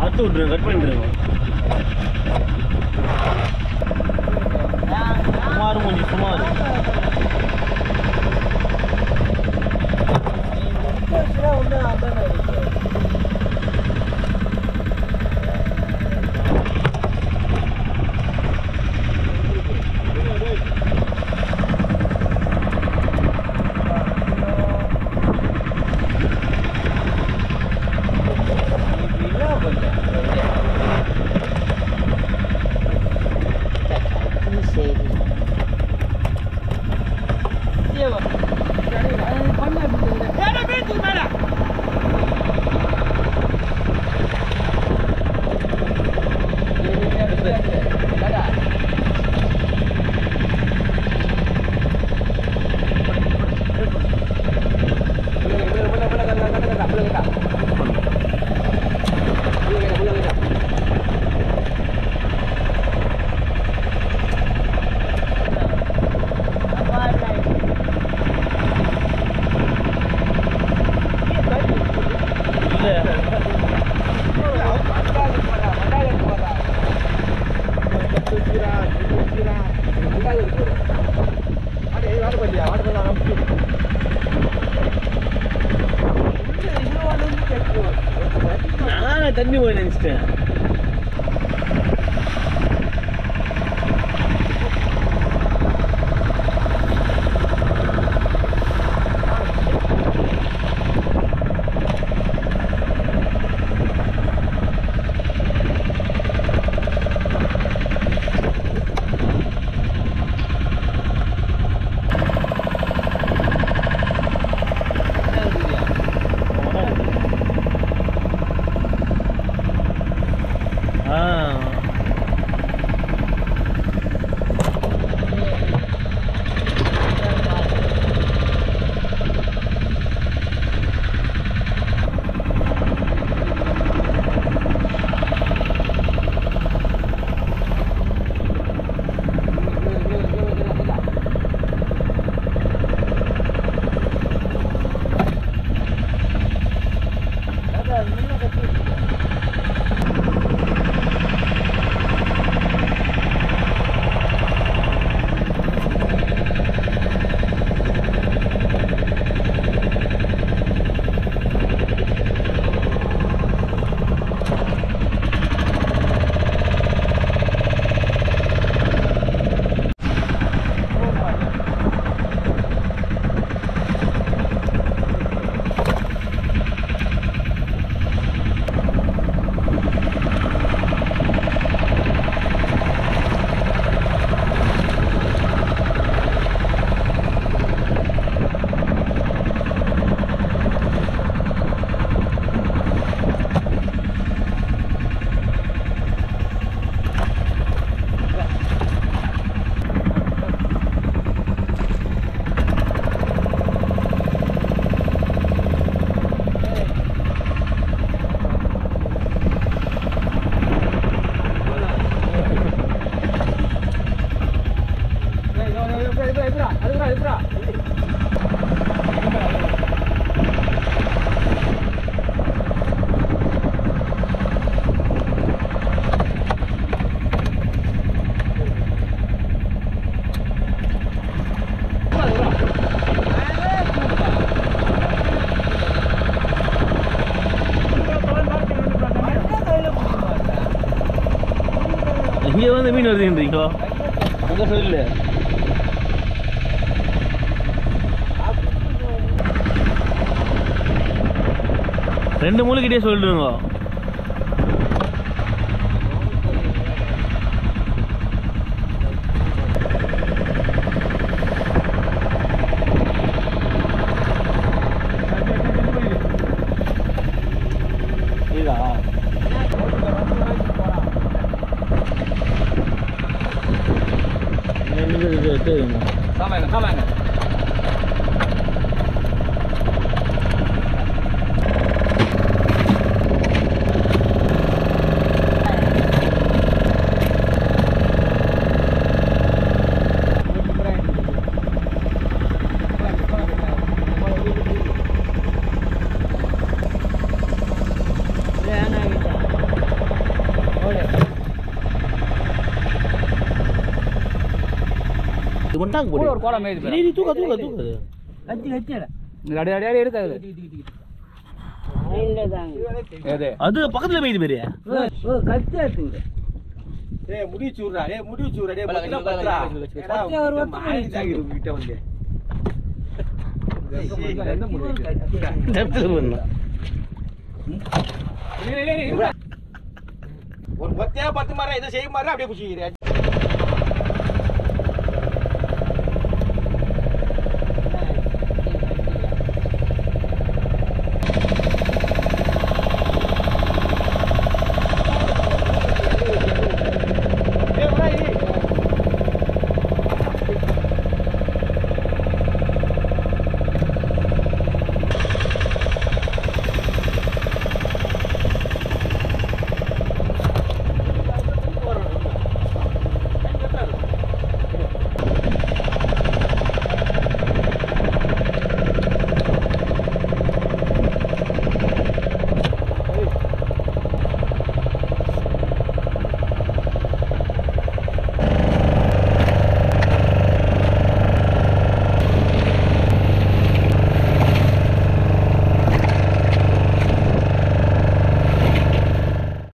ಹತ್ತೂನ್ರಿ ರಕ್ಕೊಂಡ್ರಿ ಸುಮಾರು ಮುಂಜಿ ಸುಮಾರು ಒಂದು spin. இங்கே வந்து மீன் சொல்லல ரெண்டு மூணுக்கிட்டே சொல்லிடுங்க இதா இது இது இது சாமாங்க சாமாங்க கொட்டாங்க கூட போடு ஒரு கோலம் மேய்து நீ தூக்க தூக்க தூக்க. கத்தி கத்திடா அடி அடி அடி எடுக்காது. அது பக்கத்துல மேய்து பேரு. ஓ கத்தி எடுத்துங்க. ஏய் முடி சூடுறா டேய் முடி சூடுறா டேய் பல, ஏடா, பத்திரா ஒரு வருஷம் மாறி ஜாகிர் உங்ககிட்ட வந்து. பண்ணா ஒரு பத்தியா பத்து மரம் இதை செய்ய மாதிரி அப்படியே குச்சிக்கிறேன்